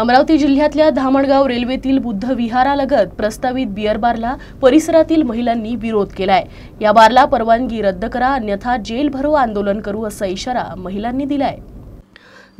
अमरावती जिल्ह्यातल्या धामणगाव रेल्वेतील बुद्ध विहारालगत प्रस्तावित बिअर बारला परिसरातील महिलांनी विरोध केलाय. या बारला परवानगी रद्द करा अन्यथा जेल भरो आंदोलन करू असा इशारा महिलांनी दिलाय.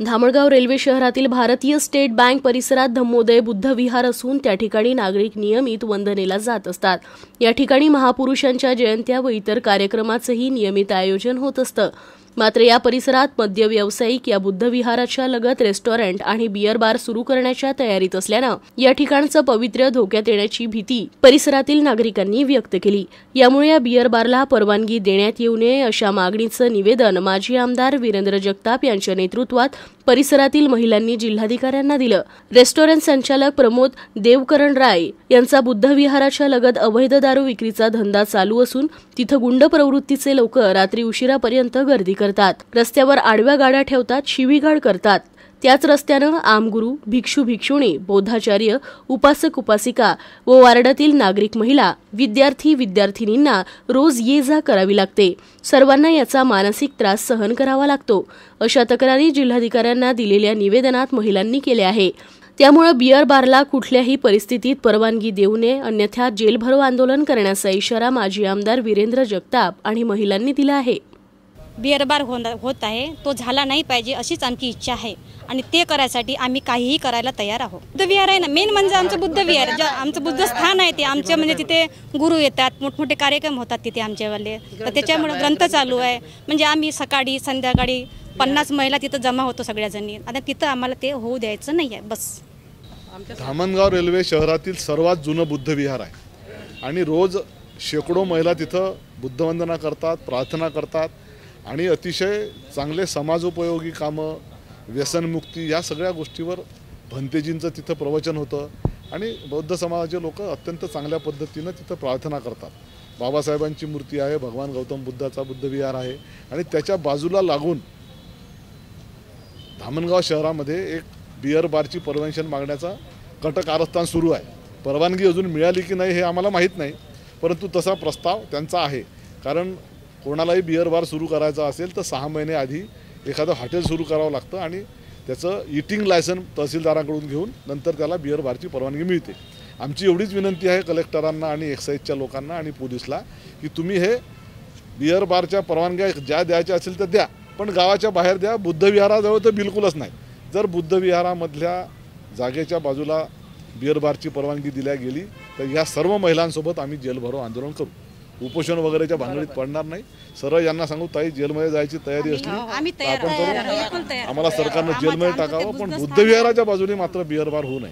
धामणगाव रेल्वे शहरातील भारतीय स्टेट बँक परिसरात धम्मोदय बुद्ध विहार असून त्या ठिकाणी नागरिक नियमित वंदनेला जात असतात. या ठिकाणी महापुरुषांच्या जयंत्या व इतर कार्यक्रमाचंही नियमित आयोजन होत असतं. मात्र या परिसरात मद्य व्यावसायिक या बुद्ध विहाराच्या लगत रेस्टॉरंट आणि बियर बार सुरू करण्याच्या तयारीत असल्यानं या ठिकाणचं पवित्र्य धोक्यात येण्याची भीती परिसरातील नागरिकांनी व्यक्त केली. यामुळे या बियर बारला परवानगी देण्यात येऊ नये अशा मागणीचं निवेदन माजी आमदार वीरेंद्र जगताप यांच्या नेतृत्वात परिसरातील महिलांनी जिल्हाधिकाऱ्यांना दिलं. रेस्टॉरंट संचालक प्रमोद देवकरण राय यांचा बुद्ध विहाराच्या लगत अवैध दारू विक्रीचा धंदा चालू असून तिथं गुंड प्रवृत्तीचे लोक रात्री उशिरापर्यंत गर्दी करतात. रस्त्यावर आडव्या गाड्या ठेवतात शिवीगाळ करतात. त्याच रस्त्यानं आमगुरू भिक्षू भिक्षुणी बौद्धाचार्य उपासक उपासिका व वार्डातील नागरिक महिला विद्यार्थी विद्यार्थिनींना रोज ये जा करावी लागते. सर्वांना याचा मानसिक त्रास सहन करावा लागतो. अशा तक्रारी जिल्हाधिकाऱ्यांना दिलेल्या निवेदनात महिलांनी केल्या आहे. त्यामुळे बियर बारला कुठल्याही परिस्थितीत परवानगी देऊ नये अन्यथा जेलभरो आंदोलन करण्याचा इशारा माजी आमदार वीरेंद्र जगताप आणि महिलांनी दिला आहे. बिअरबार होत होत आहे तो झाला नाही पाहिजे अशीच आमची इच्छा आहे आणि ते करायसाठी आम्ही काहीही करायला तयार आहोत. बुद्ध विहार आहे ना मेन म्हणजे आमचं बुद्ध विहार जे आमचं बुद्ध स्थान आहे ते आमचे म्हणजे तिथे गुरु येतात मोठमोठे कार्यक्रम होतात तिथे आमच्यावाले. तर त्याच्यामुळे ग्रंथ चालू आहे. म्हणजे आम्ही सकाळी संध्याकाळी पन्नास महिला तिथं जमा होतो सगळ्याजणी. आता तिथं आम्हाला ते होऊ द्यायचं नाही आहे बस. धामणगाव रेल्वे शहरातील सर्वात जुनं बुद्ध विहार आहे. आणि रोज शेकडो महिला तिथं बुद्धवंदना करतात प्रार्थना करतात. आणि अतिशय चांगले समाजोपयोगी कामं व्यसनमुक्ती या सगळ्या गोष्टीवर भंतेजींचं तिथं प्रवचन होतं. आणि बौद्ध समाजाचे लोक अत्यंत चांगल्या पद्धतीनं तिथं प्रार्थना करतात. बाबासाहेबांची मूर्ती आहे भगवान गौतम बुद्धाचा बुद्धविहार आहे. आणि त्याच्या बाजूला लागून धामणगाव शहरामध्ये एक बिअर बारची परमिशन मागण्याचा कटक आरस्थान सुरू आहे. परवानगी अजून मिळाली की नाही हे आम्हाला माहीत नाही परंतु तसा प्रस्ताव त्यांचा आहे. कारण कोणालाही बिअर बार सुरू करायचा असेल तर सहा महिने आधी एखादं हॉटेल सुरू करावं लागतं आणि त्याचं इटिंग लायसन तहसीलदाराकडून घेऊन नंतर त्याला बिअर बारची परवानगी मिळते. आमची एवढीच विनंती आहे कलेक्टरांना आणि एक्साईजच्या लोकांना आणि पोलीसला की तुम्ही हे बिअर बारच्या परवानग्या ज्या द्यायच्या असेल तर द्या पण गावाच्या बाहेर द्या. बुद्धविहाराजवळ तर बिलकुलच नाही. जर बुद्धविहारामधल्या जागेच्या बाजूला बिअर बारची परवानगी दिल्या गेली तर या सर्व महिलांसोबत आम्ही जेलभरो आंदोलन करू. उपोषण वगैरेच्या भानगडीत पडणार नाही. सरळ यांना सांगू ताई जेलमध्ये जायची तयारी असली आपण करू. आम्हाला सरकारनं जेलमध्ये टाकावं पण बुद्धविहाराच्या बाजूने मात्र बिअर बार होऊ नये.